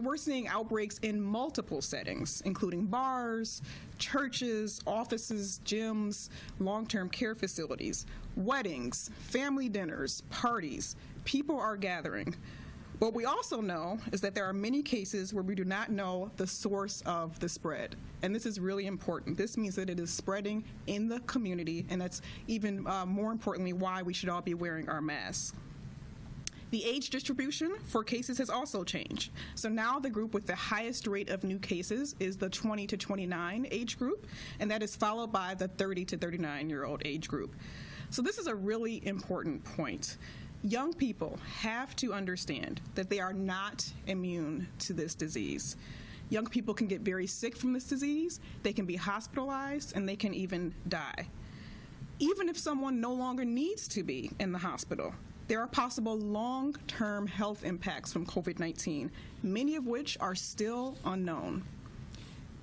We're seeing outbreaks in multiple settings, including bars, churches, offices, gyms, long term care facilities, weddings, family dinners, parties. People are gathering. What we also know is that there are many cases where we do not know the source of the spread. And this is really important. This means that it is spreading in the community, and that's even uh, more importantly why we should all be wearing our masks. The age distribution for cases has also changed. So now the group with the highest rate of new cases is the 20 to 29 age group, and that is followed by the 30 to 39 year old age group. So this is a really important point. Young people have to understand that they are not immune to this disease. Young people can get very sick from this disease, they can be hospitalized, and they can even die. Even if someone no longer needs to be in the hospital, there are possible long term health impacts from COVID 19, many of which are still unknown.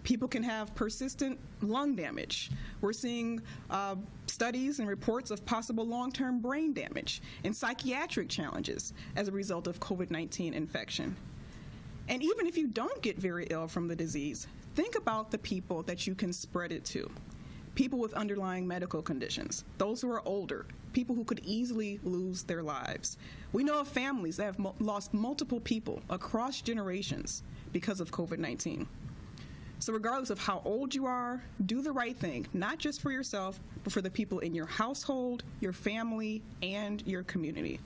People can have persistent lung damage. We're seeing uh, studies and reports of possible long term brain damage and psychiatric challenges as a result of COVID 19 infection. And even if you don't get very ill from the disease, think about the people that you can spread it to people with underlying medical conditions, those who are older, people who could easily lose their lives. We know of families that have mo- lost multiple people across generations because of COVID 19. So, regardless of how old you are, do the right thing, not just for yourself, but for the people in your household, your family, and your community.